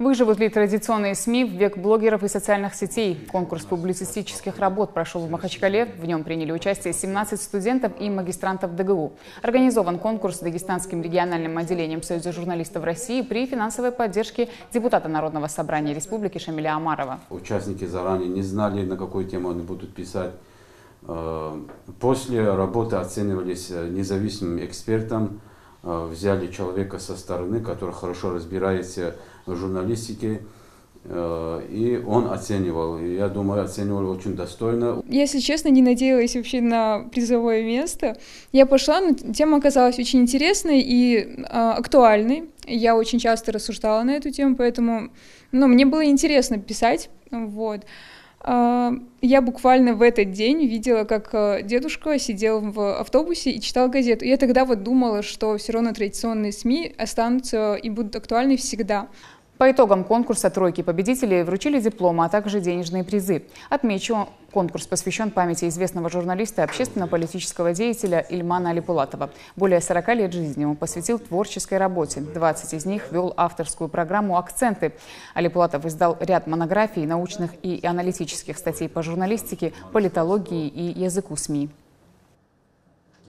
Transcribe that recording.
Выживут ли традиционные СМИ в век блогеров и социальных сетей? Конкурс публицистических работ прошел в Махачкале. В нем приняли участие 17 студентов и магистрантов ДГУ. Организован конкурс Дагестанским региональным отделением Союза журналистов России при финансовой поддержке депутата Народного собрания Республики Шамиля Амарова. Участники заранее не знали, на какую тему они будут писать. Э, после работы оценивались независимым экспертом, э, взяли человека со стороны, который хорошо разбирается журналистики, э, и он оценивал. И я думаю, оценивал очень достойно. Если честно, не надеялась вообще на призовое место. Я пошла, но тема оказалась очень интересной и э, актуальной. Я очень часто рассуждала на эту тему, поэтому ну, мне было интересно писать. Вот. А, я буквально в этот день видела, как э, дедушка сидел в автобусе и читал газету. Я тогда вот думала, что все равно традиционные СМИ останутся и будут актуальны всегда. По итогам конкурса тройки победителей вручили дипломы, а также денежные призы. Отмечу, конкурс посвящен памяти известного журналиста и общественно-политического деятеля Ильмана Алипулатова. Более 40 лет жизни он посвятил творческой работе. 20 из них вел авторскую программу «Акценты». Алипулатов издал ряд монографий, научных и аналитических статей по журналистике, политологии и языку СМИ.